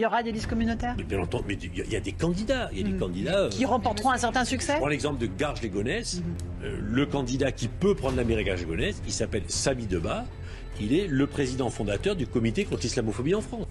Il y aura des listes communautaires? Mais bien entendu, mais il y, a- des candidats. Il y a des hmm. candidats. Euh, qui remporteront un certain succès? Prends l'exemple de Garges les Gonesse. Hmm. Euh, le candidat qui peut prendre la mairie Garges les il s'appelle Sami Deba. Il est le président fondateur du comité contre l'islamophobie en France.